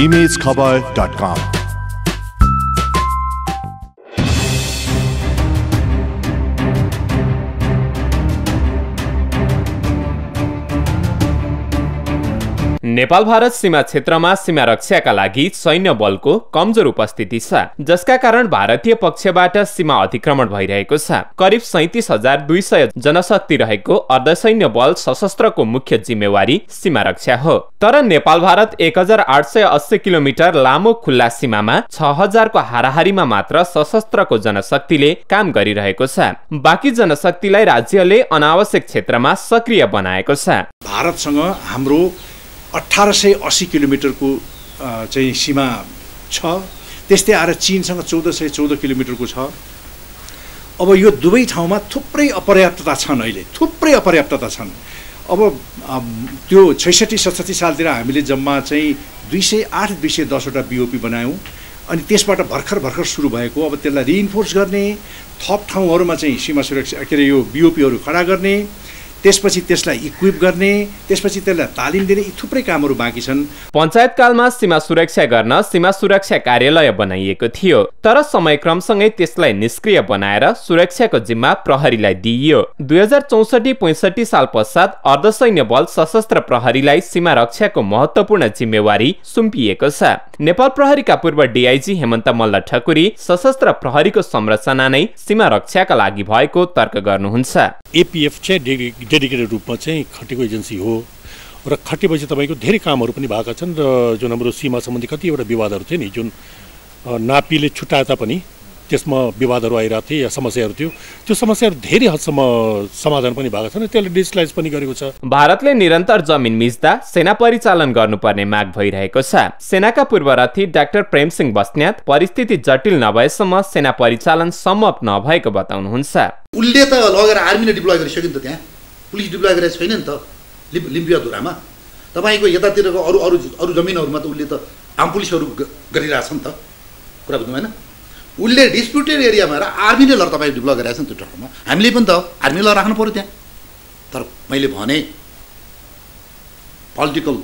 emailscowboy.com. Nepal Bharat सीमा क्षेत्रमा सीमा रक्षाका लागि सैन्य बलको कमजोर उपस्थिति छ जसका कारण भारतीय पक्षबाट सीमा अतिक्रमण भइरहेको छ। करिब सैतिस हजार दुई सय जनशक्ति रहेको अर्धसैन्य बल सशस्त्रको मुख्य जिम्मेवारी सीमा रक्षा हो। तर नेपाल भारत एक हजार आठ सय अस्सी किलोमिटर लामो खुल्ला सीमामा छ हजारको हाराहारीमा मात्र सशस्त्रको जनशक्तिले काम गरिरहेको छ। बाँकी जनशक्तिलाई राज्यले अनावश्यक क्षेत्रमा सक्रिय बनाएको छ। भारतसँग हाम्रो अठार सय अस्सी किलोमिटरको चाहिँ सीमा छ। त्यस्तै आएर चिनसँग चौध सय चौध किलोमिटरको छ। अब यो दुवै ठाउँमा थुप्रै अपर्याप्तता छन् अहिले। थुप्रै अपर्याप्तता छन्। अब त्यो छैसठी सतसट्ठी सालतिर हामीले जम्मा चाहिँ दुई सय आठ दुई सय दसवटा बिओपी बनायौँ। अनि त्यसबाट भर्खर भर्खर सुरु भएको। अब त्यसलाई रिइन्फोर्स गर्ने थप ठाउँहरूमा चाहिँ सीमा सुरक्षा के अरे यो बिओपीहरू खडा गर्ने। त्यसपछि त्यसलाई इक्विप गर्ने त्यसपछि त्यसलाई तालिम दिने यी थुप्रै कामहरू बाँकी छन्। पञ्चायत कालमा सीमा सुरक्षा गर्न सीमा सुरक्षा कार्यालय बनाइएको थियो तर समयक्रमसँगै त्यसलाई निष्क्रिय बनाएर सुरक्षाको जिम्मा प्रहरीलाई दिइयो। दुई हजार चौसठी पैँसठी साल पश्चात अर्धसैन्य बल सशस्त्र प्रहरीलाई सीमा रक्षाको महत्वपूर्ण जिम्मेवारी सुम्पिएको छ। नेपाल प्रहरीका पूर्व डिआइजी हेमन्त मल्ल ठकुरी सशस्त्र प्रहरीको संरचना नै सीमा रक्षाका लागि भएको तर्क गर्नुहुन्छ। एपिएफ चाहिँ डेडिकेटेड रूपमा चाहिँ खटेको एजेन्सी हो र खटेपछि तपाईँको धेरै कामहरू पनि भएका छन् र जुन हाम्रो सीमा सम्बन्धी कतिवटा विवादहरू थियो नि जुन नापीले छुट्याए तापनि त्यसमा विवादहरू आइरहेको थियो या समस्याहरू थियो त्यो समस्याहरू धेरै हदसम्म समाधान पनि भएका छन् र त्यसले डिजिटलाइज पनि गरेको छ। भारतले निरन्तर जमिन मिच्दा सेना परिचालन गर्नुपर्ने माग भइरहेको छ। सेनाका पूर्वरथी डाक्टर प्रेमसिंह बस्न्यात परिस्थिति जटिल नभएसम्म सेना परिचालन सम्भव नभएको बताउनुहुन्छ। उसले त लगेर आर्मीले डिप्लोय गरिसक्यो नि त त्यहाँ। पुलिस डिप्लोय गरेको छैन नि त? लिम् लिम्पिया धुरामा तपाईँको यतातिरको अरू अरू अरू जमिनहरूमा त उसले त आम पुलिसहरू गरिरहेछ नि त। कुरा बुझ्नु भएन? उसले डिस्प्युटेड एरियामा र आर्मीले लगेर तपाईँ डिप्लोय गरिरहेछ नि त्यो ठाउँमा। हामीले पनि त आर्मीले लगेर राख्नु पऱ्यो त्यहाँ। तर मैले भने पोलिटिकल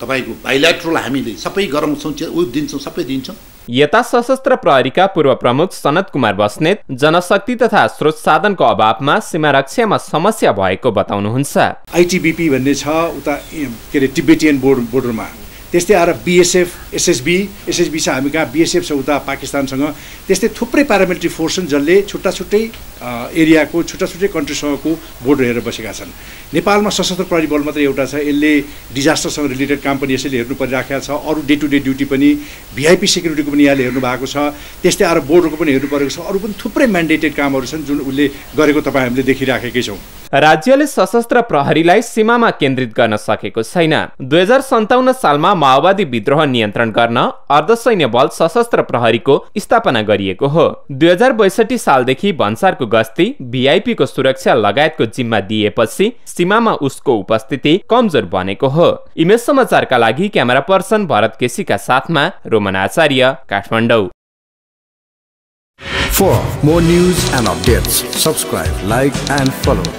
तपाईँको बाइल्याट्रल हामीले सबै गराउँछौँ चे- उ दिन्छौँ सबै दिन्छौँ। यता सशस्त्र प्रहरीका पूर्व प्रमुख सनत कुमार बस्नेत जनशक्ति तथा स्रोत साधनको अभावमा सीमा रक्षामा समस्या भएको बताउनुहुन्छ। आइटिबिपी भन्ने छ उता के अरे टिबेटियन बोर्ड बोर्डरमा। त्यस्तै आएर बिएसएफ एसएसबी एसएसबी छ हामी कहाँ? बिएसएफ छ उता पाकिस्तानसँग। त्यस्तै थुप्रै प्यारामिलिट्री फोर्स छन् जसले छुट्टा छुट्टै एरियाको छुट्टा छुट्टै कन्ट्रीसँगको बोर्डर हेरेर बसेका छन्। नेपालमा सशस्त्र प्रहरी बल मात्रै एउटा छ यसले डिजास्टरसँग रिलेटेड काम पनि यसैले हेर्नु परिराखेको छ। अरू डे टु डे ड्युटी पनि भिआइपी सेक्युरिटीको पनि यहाँले हेर्नु भएको छ। त्यस्तै आएर बोर्डरको पनि हेर्नु परेको छ। अरू पनि थुप्रै म्यान्डेटेड कामहरू छन् जुन उसले गरेको तपाईँ हामीले देखिराखेकै छौँ। राज्यले सशस्त्र प्रहरीलाई सीमामा केन्द्रित गर्न सकेको छैन। दुई हजार सन्ताउन्न सालमा माओवादी विद्रोह नियन्त्रण गर्न अर्धसैन्य बल सशस्त्र प्रहरीको स्थापना गरिएको हो। दुई हजार बैसठी सालदेखि भन्सारको गस्ती भिआइपीको सुरक्षा लगायतको जिम्मा दिएपछि सीमामा उसको उपस्थिति कमजोर बनेको हो। इमेज समाचारका लागि क्यामेरा पर्सन भरत केसीका साथमा Roman Acharya Kathmandu. For more news and updates, subscribe, like, and follow.